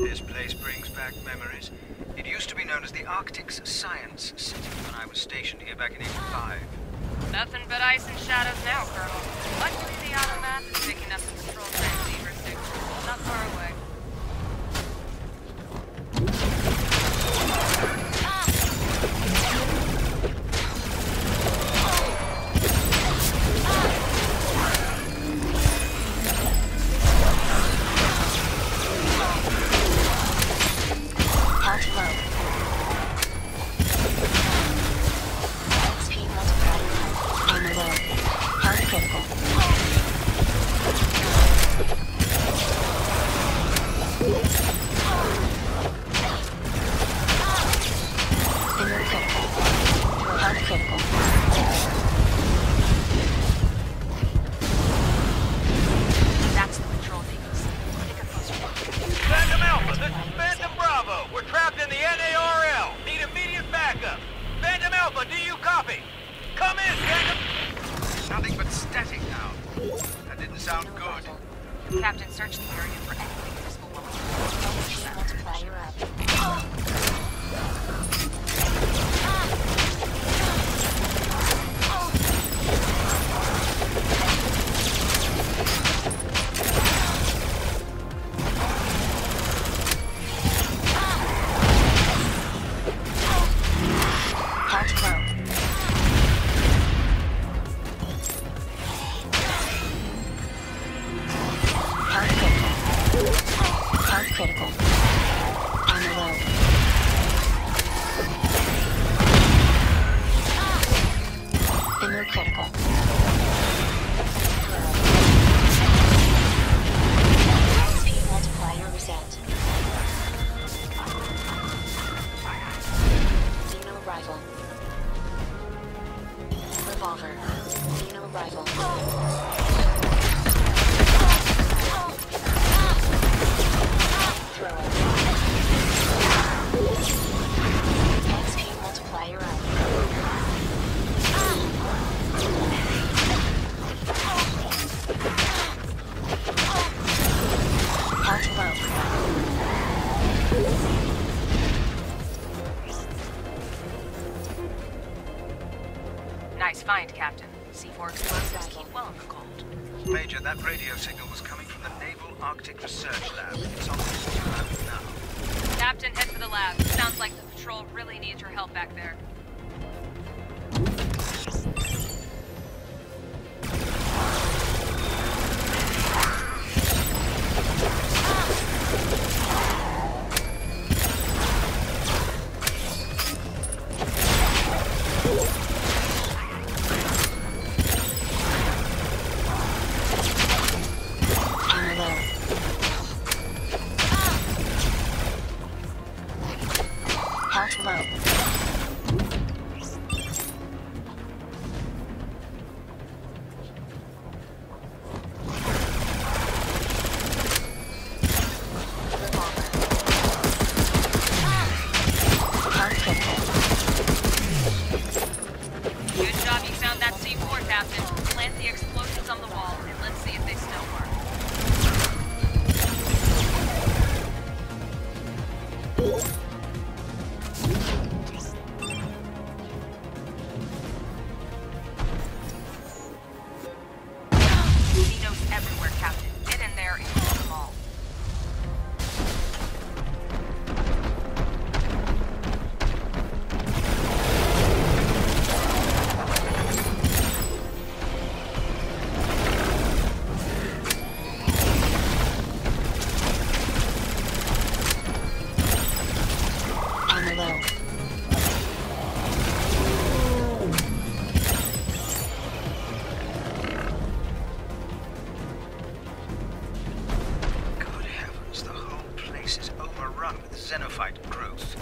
This place brings back memories. It used to be known as the Arctic's Science City when I was stationed here back in 85. Nothing but ice and shadows now, Colonel. Nothing but static now. That didn't sound good. Captain, search the area for anything useful up. Critical. Major, that radio signal was coming from the Naval Arctic Research Lab. It's on lab now. Captain, head for the lab. Sounds like the patrol really needs your help back there. Captain. Armor low. Good heavens, the whole place is overrun with xenophyte growth.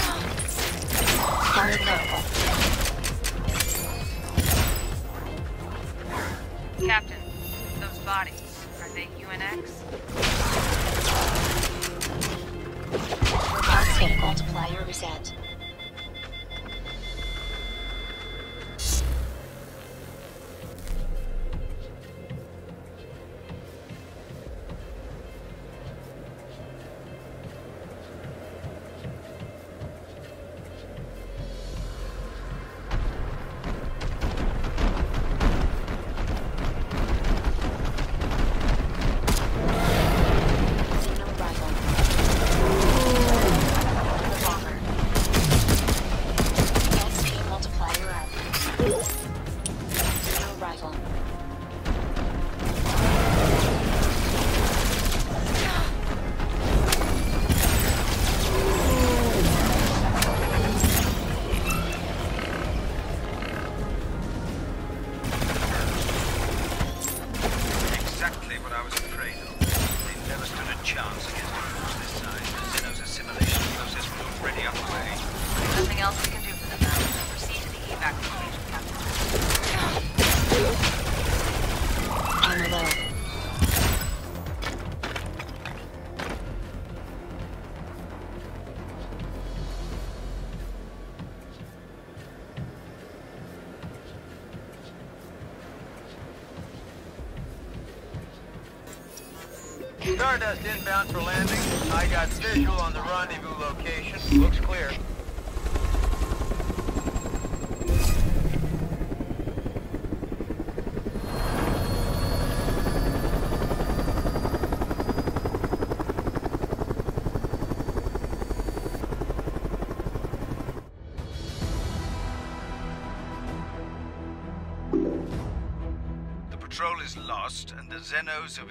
Health critical. Captain, those bodies, are they UNX? Multiplier reset. Stardust inbound for landing. I got visual on the rendezvous location. Looks clear. The patrol is lost, and the Xenos of